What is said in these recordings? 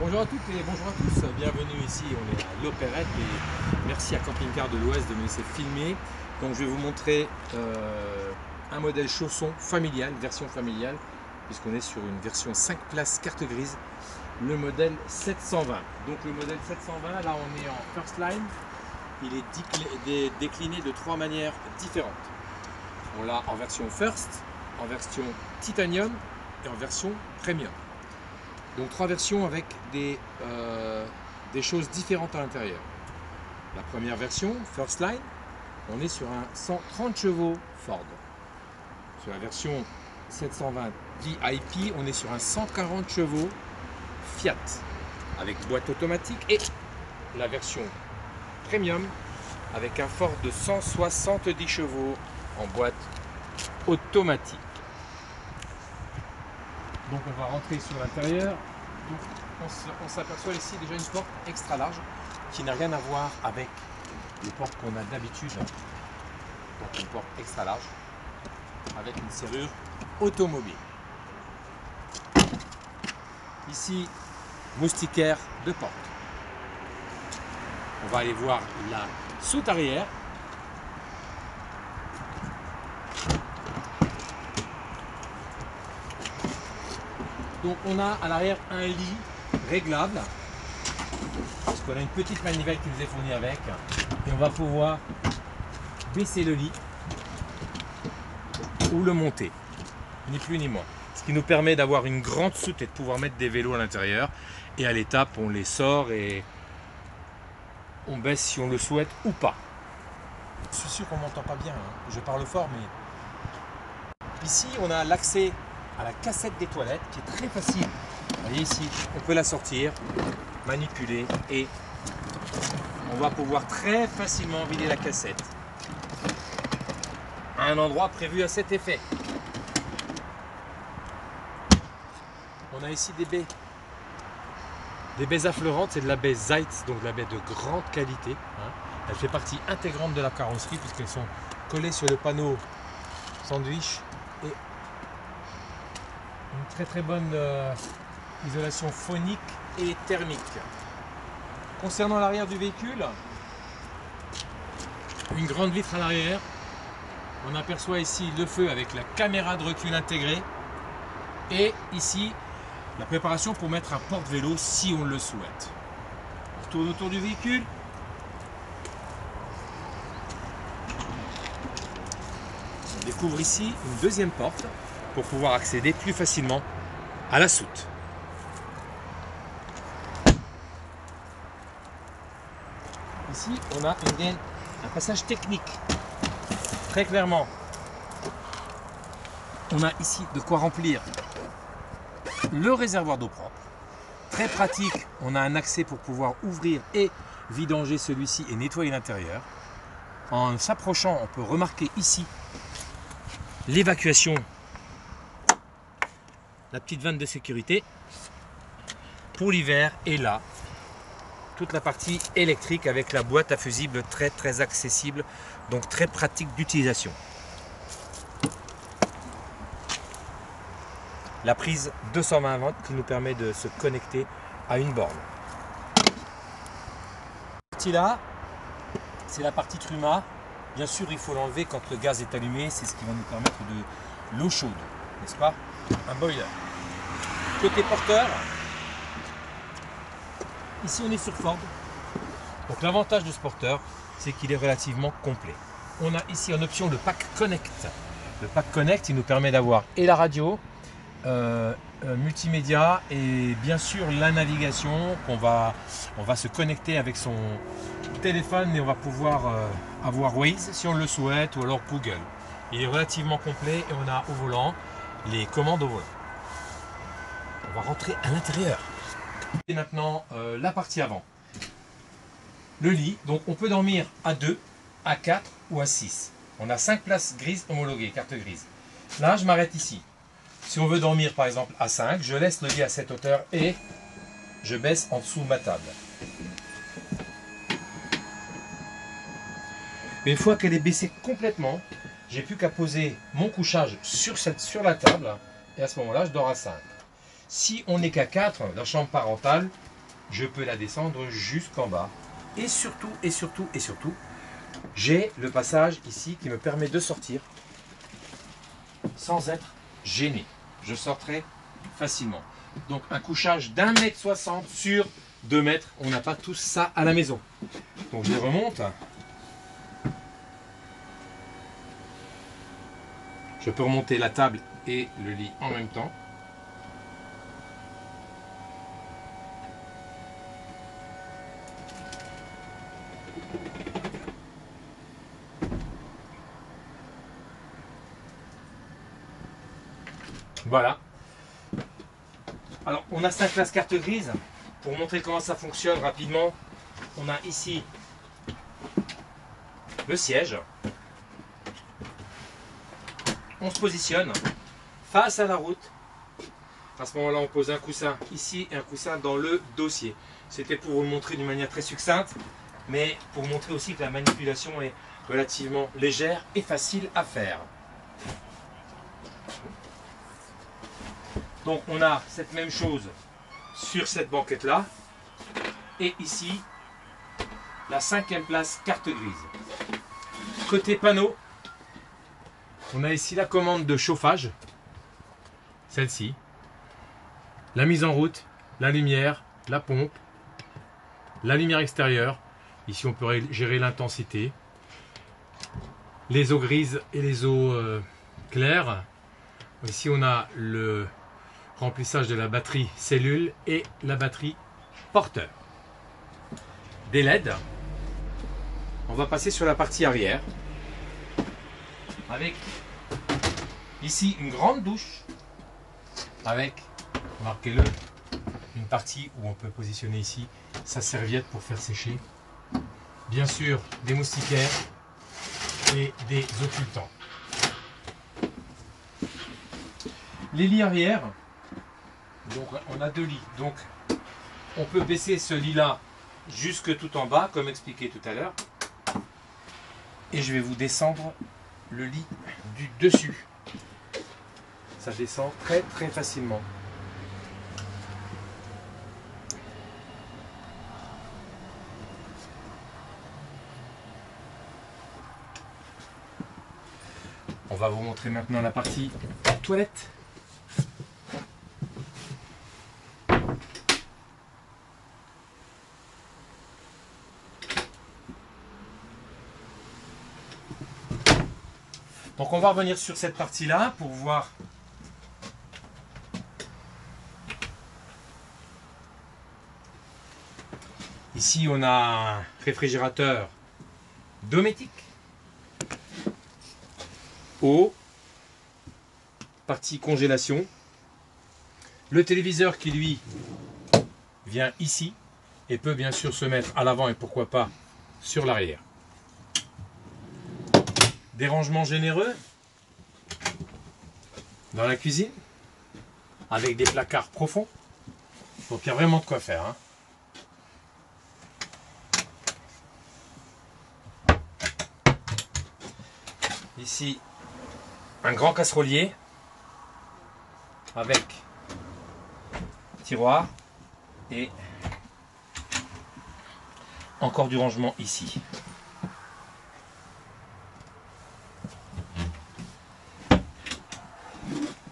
Bonjour à toutes et bonjour à tous, bienvenue ici, on est à l'Opérette et merci à Camping Car de l'Ouest de me laisser filmer. Donc je vais vous montrer euh, un modèle chausson familial, version familiale, puisqu'on est sur une version 5 places carte grise, le modèle 720. Donc le modèle 720, là on est en first line, il est décliné de trois manières différentes. On l'a en version first, en version titanium et en version premium. Donc trois versions avec des, euh, des choses différentes à l'intérieur. La première version, First Line, on est sur un 130 chevaux Ford. Sur la version 720 VIP, on est sur un 140 chevaux Fiat avec boîte automatique et la version Premium avec un Ford de 170 chevaux en boîte automatique. Donc on va rentrer sur l'intérieur. On s'aperçoit ici déjà une porte extra large qui n'a rien à voir avec les portes qu'on a d'habitude. Donc une porte extra large avec une serrure automobile. Ici, moustiquaire de porte. On va aller voir la soute arrière Donc on a à l'arrière un lit réglable. Parce qu'on a une petite manivelle qui nous est fournie avec. Et on va pouvoir baisser le lit ou le monter. Ni plus ni moins. Ce qui nous permet d'avoir une grande soute et de pouvoir mettre des vélos à l'intérieur. Et à l'étape, on les sort et on baisse si on le souhaite ou pas. Je suis sûr qu'on m'entend pas bien. Hein. Je parle fort, mais ici, on a l'accès à la cassette des toilettes qui est très facile. Vous voyez ici, on peut la sortir, manipuler et on va pouvoir très facilement vider la cassette à un endroit prévu à cet effet. On a ici des baies. Des baies affleurantes, c'est de la baie Zeitz, donc de la baie de grande qualité. Hein. Elle fait partie intégrante de la carrosserie puisqu'elles sont collées sur le panneau sandwich une très très bonne euh, isolation phonique et thermique. Concernant l'arrière du véhicule, une grande vitre à l'arrière. On aperçoit ici le feu avec la caméra de recul intégrée. Et ici, la préparation pour mettre un porte-vélo si on le souhaite. On tourne autour du véhicule. On découvre ici une deuxième porte pour pouvoir accéder plus facilement à la soute. Ici, on a un passage technique. Très clairement, on a ici de quoi remplir le réservoir d'eau propre. Très pratique, on a un accès pour pouvoir ouvrir et vidanger celui-ci et nettoyer l'intérieur. En s'approchant, on peut remarquer ici l'évacuation la petite vanne de sécurité. Pour l'hiver et là toute la partie électrique avec la boîte à fusible très très accessible donc très pratique d'utilisation. La prise 220 volts qui nous permet de se connecter à une borne. Partie là c'est la partie truma. Bien sûr il faut l'enlever quand le gaz est allumé c'est ce qui va nous permettre de l'eau chaude n'est-ce pas? Un boiler Côté porteur, ici on est sur Ford. Donc l'avantage de ce porteur, c'est qu'il est relativement complet. On a ici en option le pack Connect. Le pack Connect, il nous permet d'avoir et la radio, euh, euh, multimédia et bien sûr la navigation qu'on va on va se connecter avec son téléphone et on va pouvoir euh, avoir Waze si on le souhaite ou alors Google. Il est relativement complet et on a au volant les commandes au volant on va rentrer à l'intérieur. Et maintenant, euh, la partie avant. Le lit, donc on peut dormir à 2, à 4 ou à 6. On a 5 places grises homologuées, carte grise. Là, je m'arrête ici. Si on veut dormir par exemple à 5, je laisse le lit à cette hauteur et je baisse en dessous ma table. Une fois qu'elle est baissée complètement, j'ai plus qu'à poser mon couchage sur, cette, sur la table et à ce moment-là, je dors à 5. Si on n'est qu'à 4, la chambre parentale, je peux la descendre jusqu'en bas. Et surtout, et surtout, et surtout, j'ai le passage ici qui me permet de sortir sans être gêné. Je sortirai facilement. Donc un couchage d'un mètre soixante sur deux mètres. On n'a pas tout ça à la maison. Donc je remonte. Je peux remonter la table et le lit en même temps. Voilà. Alors, on a cinq classes carte grise. Pour montrer comment ça fonctionne rapidement, on a ici le siège. On se positionne face à la route. À ce moment-là, on pose un coussin ici et un coussin dans le dossier. C'était pour vous montrer d'une manière très succincte, mais pour montrer aussi que la manipulation est relativement légère et facile à faire. Donc on a cette même chose sur cette banquette là. Et ici, la cinquième place carte grise. Côté panneau, on a ici la commande de chauffage. Celle-ci. La mise en route, la lumière, la pompe, la lumière extérieure. Ici, on peut gérer l'intensité. Les eaux grises et les eaux euh, claires. Ici, on a le remplissage de la batterie cellule et la batterie porteur. Des LED. On va passer sur la partie arrière avec ici une grande douche avec, marquez-le, une partie où on peut positionner ici sa serviette pour faire sécher. Bien sûr, des moustiquaires et des occultants. Les lits arrière, donc on a deux lits. Donc on peut baisser ce lit-là jusque tout en bas, comme expliqué tout à l'heure. Et je vais vous descendre le lit du dessus. Ça descend très très facilement. Va vous montrer maintenant la partie toilette. Donc on va revenir sur cette partie-là pour voir Ici, on a un réfrigérateur dométique. Partie congélation. Le téléviseur qui, lui, vient ici et peut bien sûr se mettre à l'avant et pourquoi pas sur l'arrière des rangements généreux dans la cuisine avec des placards profonds. Donc il y a vraiment de quoi faire. Hein. Ici, un grand casserolier avec tiroir et encore du rangement ici.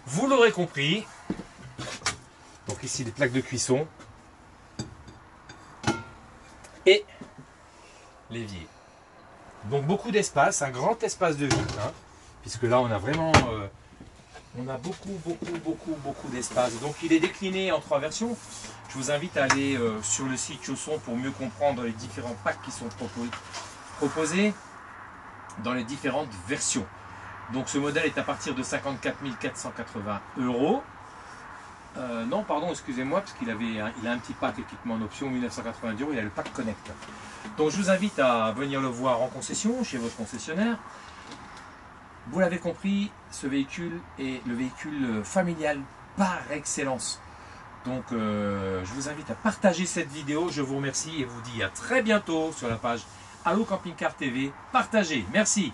Vous l'aurez compris. Donc ici, des plaques de cuisson. Et l'évier. Donc beaucoup d'espace, un grand espace de vie. Hein, puisque là, on a vraiment... Euh, beaucoup, beaucoup, beaucoup, beaucoup d'espace. Donc il est décliné en trois versions. Je vous invite à aller euh, sur le site Chausson pour mieux comprendre les différents packs qui sont proposés dans les différentes versions. Donc ce modèle est à partir de 54 480 euros. Euh, non, pardon, excusez-moi, parce qu'il avait il a un petit pack équipement en option 1990 euros, il a le pack Connect. Donc je vous invite à venir le voir en concession, chez votre concessionnaire. Vous l'avez compris, ce véhicule est le véhicule familial par excellence. Donc euh, je vous invite à partager cette vidéo, je vous remercie et vous dis à très bientôt sur la page Allo Camping Car TV. Partagez, merci